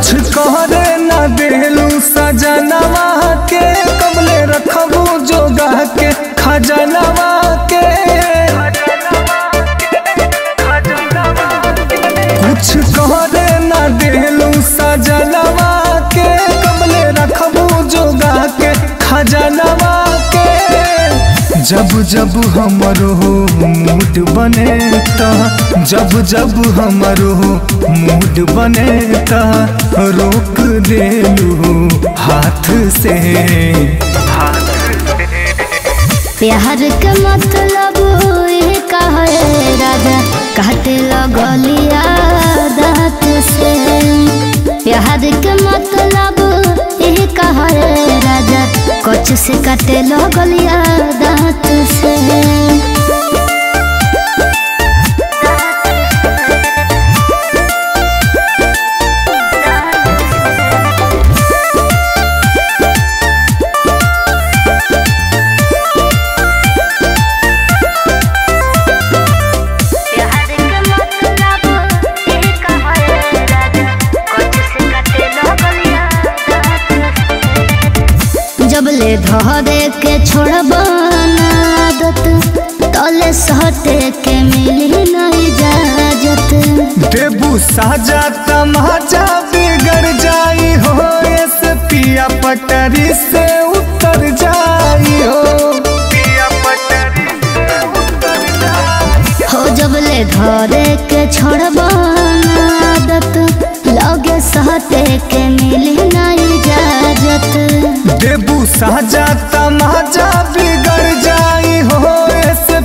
कुछ कहरे ना दिलू सजनवा के कमले रखबू जोगा के खजनवा जब जब हमरो मूड बने ता जब जब हमरो मूड बने ता रोक देलू हाथ से। प्यार के मतलब ये कहे राजा काटे लगलिया दांत से। प्यार के मतलब ये कहे राजा कच से काटे लगलिया जब ले धरे के छोड़ब आदत तले के मिली नहीं इजाज़त देबू साजा तमाचा बिगड़ जाई हो ऐसे पिया पटरी से उतर जाई हो पिया पटरी से उतर जाई हो जब ले धरे के छोड़ब साजा तमाचा बिगड़ जाई हो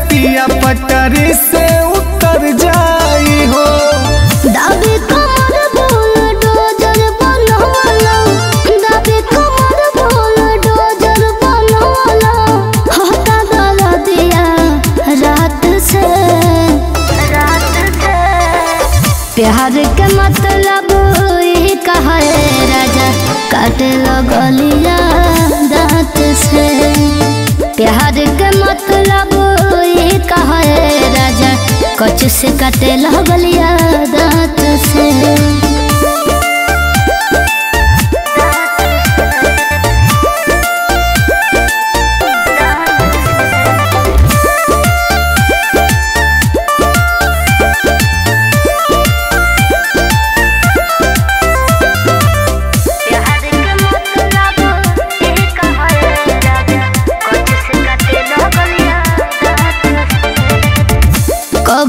पिया पटरी से उतर जाई हो। दाबी कमर डोजर दाबी कमर डोजर होता दिया रात से। रात से। प्यार के मतलब कहा राजा। काट लगलिया से प्यार के मतलब कहा राजा। से कटे लगलिया दांत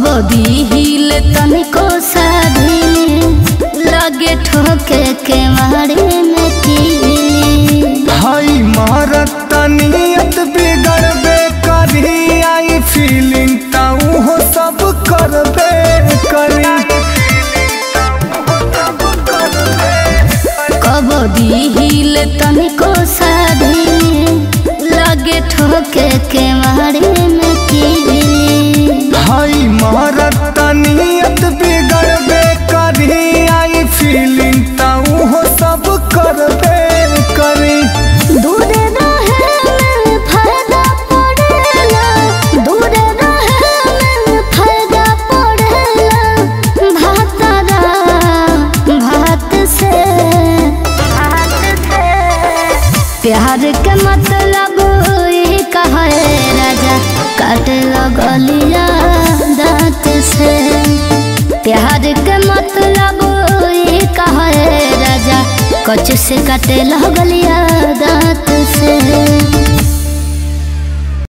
दिल तनिको साधी लगे ठोके के मारे में कीली। हाई मारत नियत करी आई फीलिंग ताऊ हो सब करी। तनिको साधी लगे ठोके के मारे में कच से काटे लगलिया दांत से।